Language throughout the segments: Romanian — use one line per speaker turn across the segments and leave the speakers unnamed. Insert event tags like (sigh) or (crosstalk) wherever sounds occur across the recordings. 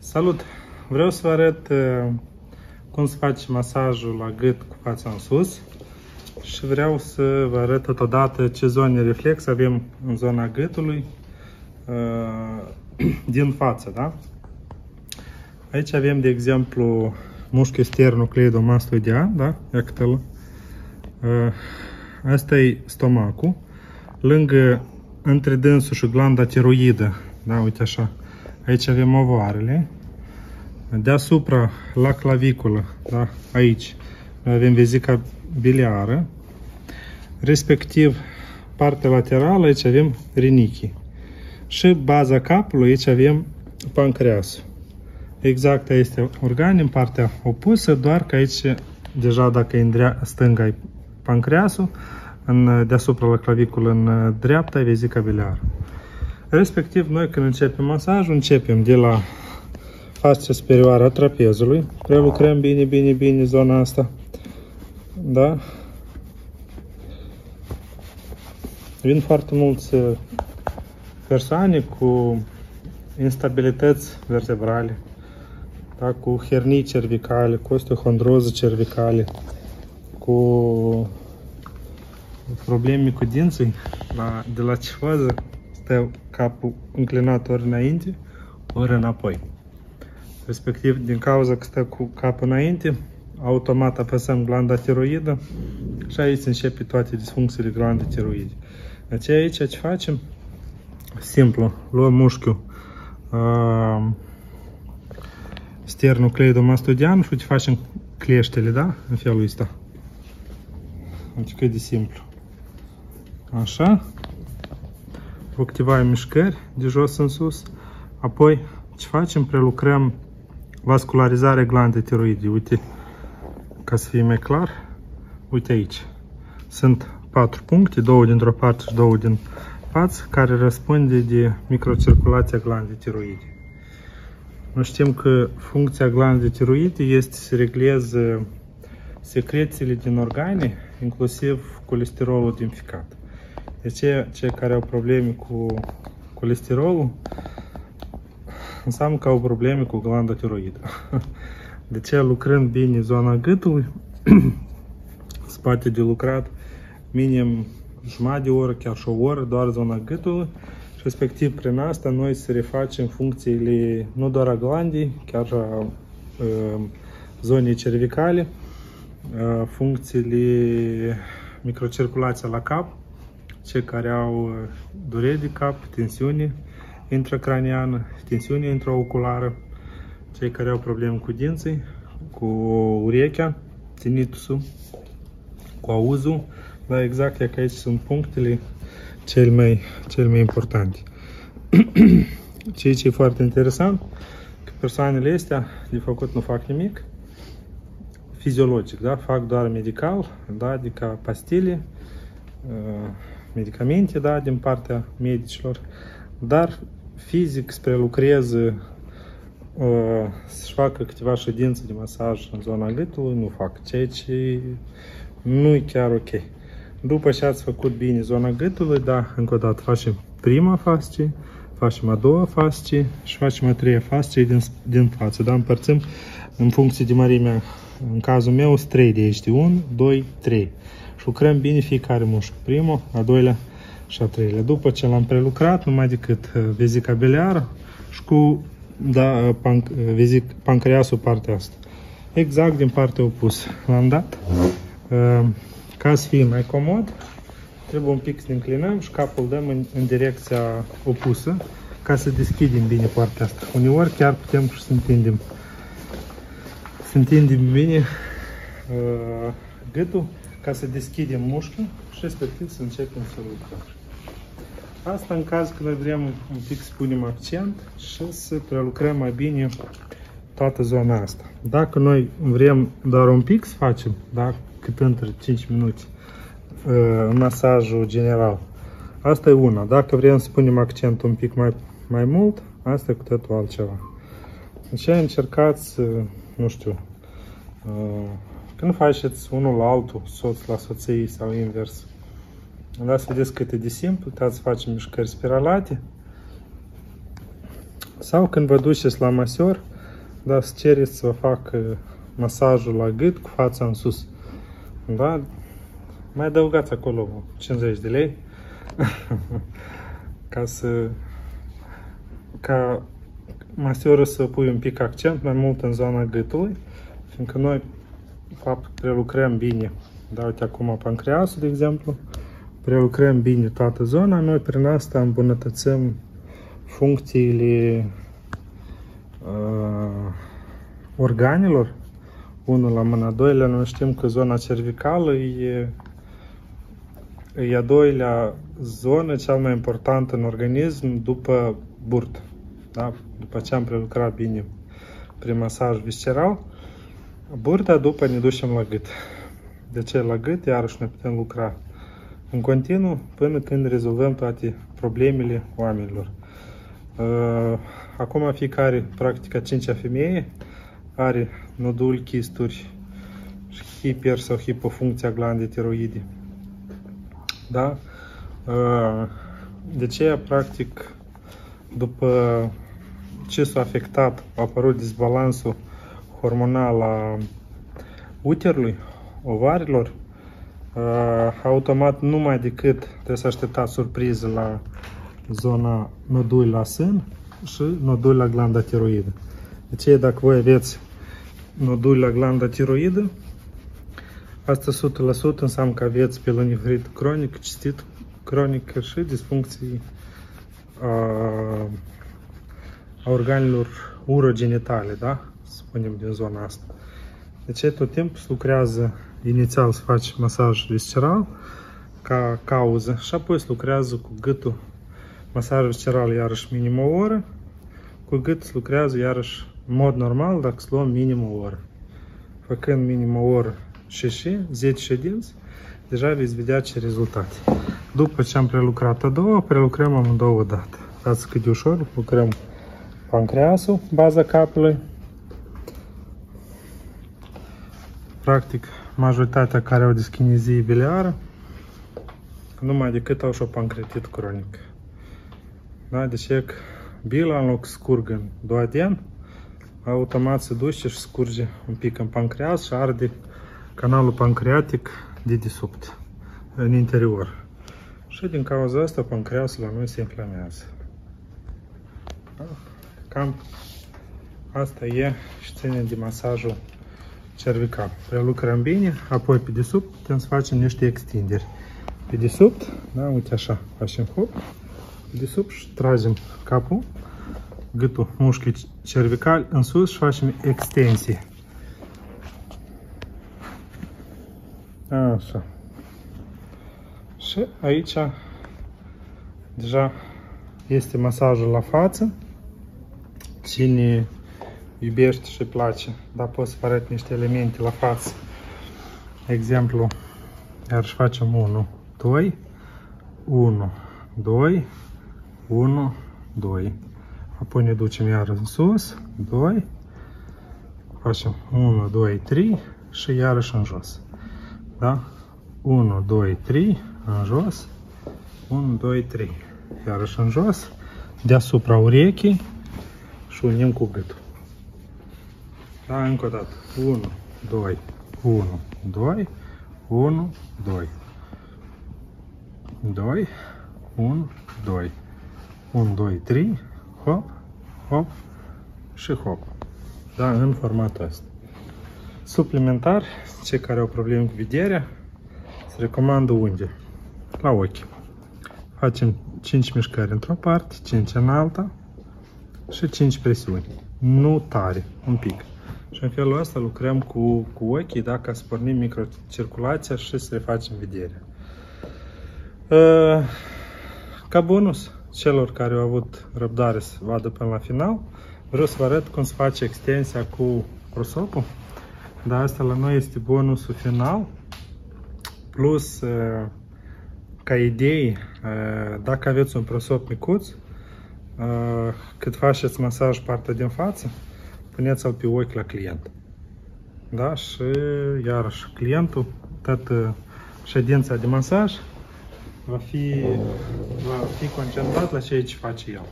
Salut! Vreau să vă arăt uh, cum să faci masajul la gât cu fața în sus și vreau să vă arăt totodată ce zone reflex avem în zona gâtului uh, (clears throat) din față, da? Aici avem, de exemplu, mușchiul sternocleidomastoidea, da? Iată-l. Uh, asta e stomacul. Lângă, între dânsul și glanda tiroidă, da? Uite așa. Aici avem ovoarele. Deasupra, la claviculă, da? Aici, noi avem vezica biliară. Respectiv, partea laterală, aici avem rinichii. Și baza capului, aici avem pancreasul. Exact este organ în partea opusă, doar că aici, deja dacă e în stânga e pancreasul, în, deasupra la claviculă în dreapta e vezica biliară. Respectiv, noi când începem masajul, începem de la fascia superioară a trapezului. Prelucrăm bine, bine, bine zona asta. Da? Vin foarte mulți uh, persoane cu instabilități vertebrale, da? cu hernii cervicale, cu osteohondroză cervicale, cu probleme cu dinții, la, de la cifoză, stă capul înclinat ori înainte, ori înapoi. Respectiv, din cauza că stă cu capul înainte, automat apăsăm glanda tiroidă și aici începe toate disfuncțiile glandei tiroide. Deci aici ce facem? Simplu, luăm mușchiul uh, sternucleidomastoidean și uite facem cleștele, da? În felul ăsta. Deci cât de simplu. Așa. Activăm mișcări de jos în sus. Apoi ce facem? Prelucrăm vascularizarea glandei tiroide. Uite, ca să fie mai clar, uite aici. Sunt patru puncte, două dintr-o parte și două din față, care răspunde de microcirculația glandei tiroide. Noi știm că funcția glandei tiroide este să regleze secrețiile din organe, inclusiv colesterolul din ficat. De ce cei care au probleme cu colesterolul înseamnă că au probleme cu glanda tiroidă. (laughs) De ce lucrând bine zona gâtului, (clears throat) spate de lucrat minim jumătate de oră, chiar și o oră, doar zona gâtului și respectiv prin asta noi să refacem funcțiile nu doar a glandei, chiar și a uh, zonei cervicale, uh, funcțiile microcirculația la cap, cei care au durere de cap, tensiune intracraniană, tensiune intraoculară, cei care au probleme cu dinții, cu urechea, tinitusul, cu auzul, dar exact e că aici sunt punctele cel mai, cel mai importante. (clears throat) Ceea ce e foarte interesant, că persoanele astea de făcut nu fac nimic, fiziologic, da? fac doar medical, da? adică pastile, uh, medicamente da? din partea medicilor, dar fizic spre lucreze uh, să-și facă câteva ședințe de masaj în zona gâtului, nu fac, ceea ce nu e chiar ok. După ce ați făcut bine zona gâtului, da, încă o dată facem prima fascie, facem a doua fascie și facem a treia fascie din, din față, da, împărțim în funcție de mărimea, în cazul meu, 3 de aici, 1, 2, 3. Și lucrăm bine fiecare mușchi. Primul, a doilea și a treilea. După ce l-am prelucrat, numai decât uh, vezica biliară și cu da, uh, panc, uh, vezic, pancreasul partea asta. Exact din partea opusă. L-am dat. Ca să fie mai comod, trebuie un pic să ne înclinăm și capul dăm în, în direcția opusă ca să deschidem bine partea asta. Uneori chiar putem să întindem. Să întindem bine uh, gâtul ca să deschidem mușchiul și respectiv să începem să lucrăm. Asta în caz că noi vrem un pic să punem accent și să prelucrăm mai bine toată zona asta. Dacă noi vrem doar un pic să facem, da, cât între 5 minute, uh, masajul general, asta e una. Dacă vrem să punem accent un pic mai, mai mult, asta e cu totul altceva. Deci încercați, nu știu, uh, când faceți unul la altul, soț la soție sau invers, da, să vedeți cât e de simplu, uitați să facem mișcări spiralate. Sau când vă duceți la masor, da, să cereți să vă facă masajul la gât cu fața în sus. Da? Mai adăugați acolo 50 de lei (laughs) ca să ca masioră să pui un pic accent mai mult în zona gâtului, fiindcă noi, fapt, prelucrăm bine. Da, uite acum pancreasul, de exemplu, prelucrăm bine toată zona, noi prin asta îmbunătățim funcțiile uh, organelor, unul la mâna, doilea, noi știm că zona cervicală e, e a doilea zonă cea mai importantă în organism după burtă. Da? După ce am prelucrat bine prin masaj visceral, burta după ne ducem la gât. De ce la gât? Iarăși ne putem lucra în continuu până când rezolvăm toate problemele oamenilor. Uh, acum fiecare, practic a cincea femeie, are nodul, chisturi, hiper sau hipofuncția glandei tiroide. Da? Uh, de aceea, practic, după ce s-a afectat, a apărut disbalansul hormonal a uterului, ovarilor, automat numai decât trebuie să așteptați surpriză la zona nodului la sân și nodul la glanda tiroidă. Deci dacă voi aveți nodul la glanda tiroidă, asta 100% înseamnă că aveți pelonifrit cronic, citit cronic și disfuncții a, a organelor urogenitale, da? Spunem din zona asta. Deci tot timpul lucrează inițial să faci masaj visceral ca cauză și apoi se lucrează cu gâtul masaj visceral iarăși minim o oră, cu gât se lucrează iarăși în mod normal dacă se luăm minim o oră. Făcând minim o oră și și 10 ședinți, deja veți vedea ce rezultate. După ce am prelucrat a doua, prelucrăm amândouă dată. Uitați cât de ușor lucrăm pancreasul, baza capului. Practic, majoritatea care au dischinezie biliară, numai decât au și o pancreatit cronic. Da? Deci e bila în loc scurg în duoden, automat se duce și scurge un pic în pancreas și arde canalul pancreatic de desubt, în interior. Și din cauza asta pancreasul la noi se inflamează. Da? Cam asta e și ține de masajul cervical. Prelucrăm bine, apoi pe desubt putem să facem niște extinderi. Pe desubt, da, uite așa, facem hop, pe desubt și tragem capul, gâtul mușchiul cervical în sus și facem extensii. Așa. Și aici deja este masajul la față. Cine iubește și place, dar pot să vă arăt niște elemente la față. Exemplu, iar și facem 1, 2, 1, 2, 1, 2. Apoi ne ducem iar în sus, 2, facem 1, 2, 3 și iarăși în jos. Da? 1, 2, 3, în jos, 1, 2, 3. Iarăși în jos, deasupra urechii și unim cu gâtul. Da, încă o dată. 1, 2, 1, 2, 1, 2. 2, 1, 2. 1, 2, 3, hop, hop și hop. Da, în formatul ăsta. Suplimentar, cei care au probleme cu vederea, se recomandă unde? La ochi. Facem 5 mișcări într-o parte, 5 în alta și 5 presiuni. Nu tare, un pic. Și în felul ăsta lucrăm cu, cu ochii, da, ca să pornim microcirculația și să refacem vederea. Uh, ca bonus, celor care au avut răbdare să vadă până la final, vreau să vă arăt cum se face extensia cu prosopul. Dar asta la noi este bonusul final. Plus, uh, ca idei, uh, dacă aveți un prosop micuț, cât faceți masaj partea din față, puneți-l pe ochi la client. Da? Și iarăși clientul, toată ședința de masaj va fi, va fi concentrat la ceea ce face el.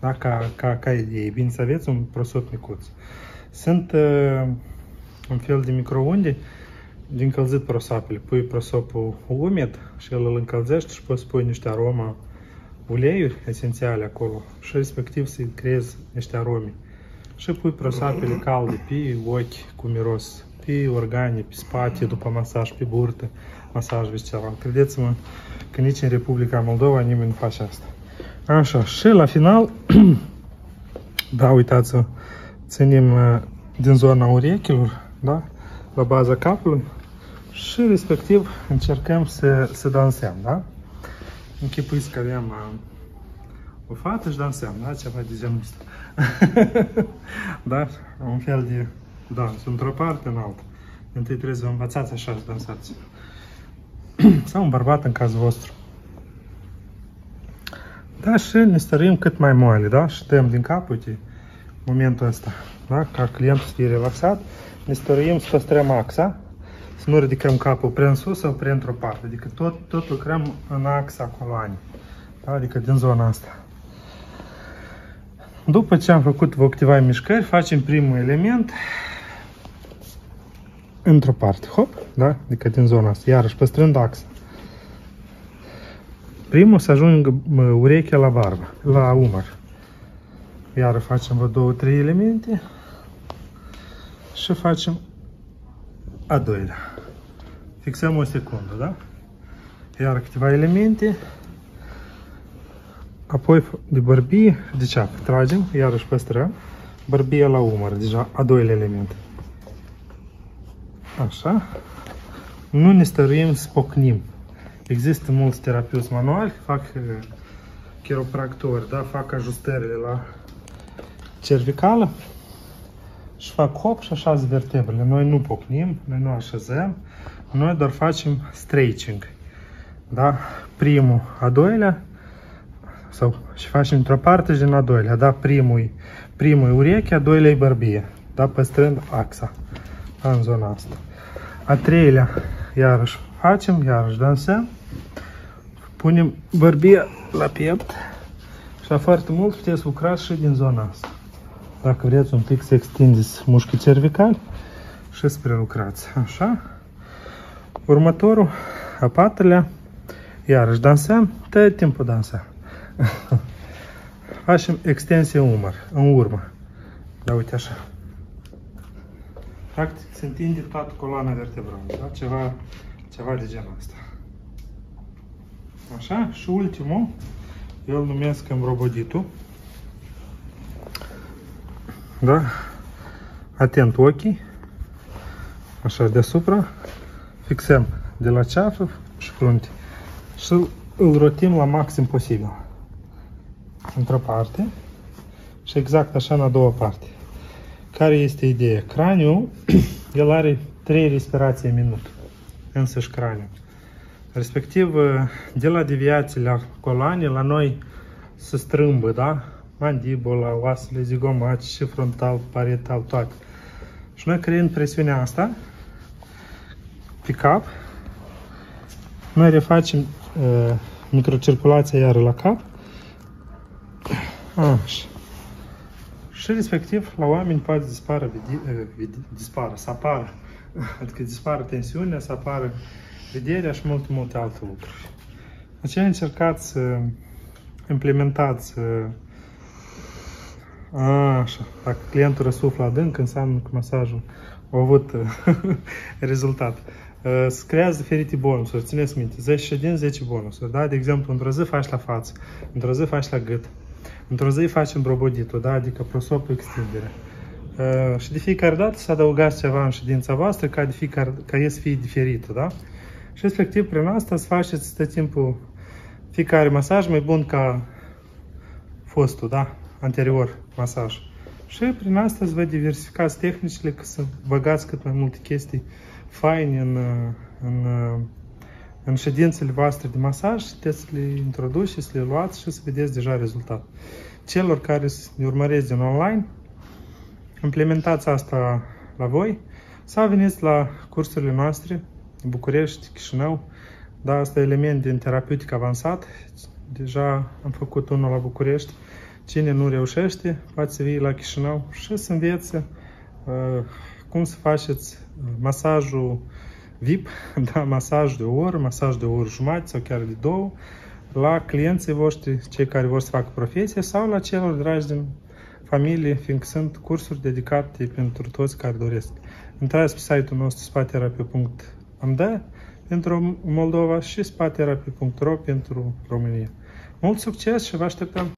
da? ca, ca, ca idee. Bine să aveți un prosop micuț. Sunt uh, un fel de microunde din încălzit prosapele. Pui prosopul umed și el îl încălzești și poți pui niște aroma uleiuri esențiale acolo și respectiv să-i creezi niște arome. Și pui prosapele calde pe ochi cu miros, pe organe, pe spate, după masaj, pe burtă, masaj visceral. Credeți-mă că nici în Republica Moldova nimeni nu face asta. Așa, și la final, (clears throat) da, uitați-vă, ținem uh, din zona urechilor, da, la baza capului și respectiv încercăm să, să dansăm, da? Închipuiți că avem uh, o fată și dansăm, da? Ceva de genul ăsta. (laughs) da? Un fel de dans, într-o parte, în altă. Întâi trebuie să vă învățați așa să dansați. (clears throat) Sau un bărbat în cazul vostru. Da, și ne stărim cât mai moale, da? Și dăm din cap, uite, momentul ăsta, da? Ca clientul să fie relaxat, ne stărim să păstrăm axa, să nu ridicăm capul prea în sus sau prea într-o parte, adică tot, tot lucrăm în axa coloanii, da? adică din zona asta. După ce am făcut vă câteva mișcări, facem primul element într-o parte, hop, da? adică din zona asta, iarăși păstrând axa. Primul să ajungă urechea la barbă, la umăr. Iar facem vă două, trei elemente și facem a doilea. Fixăm o secundă, da? Iar câteva elemente, apoi de bărbie, de ceapă, tragem, iarăși păstrăm, bărbie la umăr, deja a doilea element. Așa. Nu ne stăruim, spocnim. Există mulți terapeuți manuali, fac uh, chiropractori, da, fac ajustările la cervicală și fac hop și așa vertebrele. Noi nu pocnim, noi nu așezăm, noi doar facem stretching. Da? Primul, a doilea, sau și facem într-o parte și din a doilea. Da? Primul, primul ureche, a doilea e bărbie. Da? Păstrând axa da? în zona asta. A treilea, iarăși facem, iarăși dansăm. Punem bărbie la piept și foarte mult puteți lucra și din zona asta. Dacă vreți un pic să extindeți mușchii cervicali și să prelucrați. Așa. Următorul, a patrulea, iarăși dansăm, tot timpul dansăm. (laughs) Facem extensie umăr, în urmă. Da, uite așa. Practic se întinde toată coloana vertebrală, da? Ceva, ceva de genul ăsta. Așa, și ultimul, eu îl numesc îmbroboditul. Da? Atent ochii. Așa, deasupra. Fixăm de la ceafă și frunte. Și îl rotim la maxim posibil. Într-o parte. Și exact așa în a doua parte. Care este ideea? Craniul, (clears throat) el are 3 respirații în minut. Însăși craniul. Respectiv, de la deviații la coloane, la noi se strâmbă, da? Mandibula, oasele zigomatice, frontal, parietal, toate. Și noi creând presiunea asta pe cap, noi refacem uh, microcirculația iară la cap. Așa. Și respectiv la oameni poate dispară, dispară, să apară, adică dispară tensiunea, să apară vederea și multe, multe alte lucruri. Aceea încercați să implementați a, așa, dacă clientul răsuflă adânc, înseamnă că masajul a avut (laughs) rezultat. Se creează diferite bonusuri, țineți minte, 10 ședinți, 10 bonusuri, da? De exemplu, într-o zi faci la față, într-o zi faci la gât, într-o zi faci îmbroboditul, da? Adică prosopul extindere. Uh, și de fiecare dată să adăugați ceva în ședința voastră ca, de fiecare, ca e să fie diferită, da? Și respectiv prin asta să faceți tot timpul fiecare masaj mai bun ca fostul, da? Anterior masaj. Și prin asta să vă diversificați tehnicile ca să băgați cât mai multe chestii faine în, în, în ședințele voastre de masaj și puteți să le introduci și să le luați și să vedeți deja rezultat. Celor care ne urmăresc din online, implementați asta la voi sau veniți la cursurile noastre București, Chișinău. Da, asta e element din terapeutic avansat. Deja am făcut unul la București, cine nu reușește, poate să vii la Chișinău și să învețe uh, cum să faceți masajul VIP, (laughs) da, masaj de o oră, masaj de o oră jumătate sau chiar de două, la clienții voștri, cei care vor să facă profesie sau la celor dragi din familie, fiindcă sunt cursuri dedicate pentru toți care doresc. Intrați pe site-ul nostru spaterapiu.md pentru Moldova și spaterapiu.ro pentru România. Mult succes și vă așteptăm!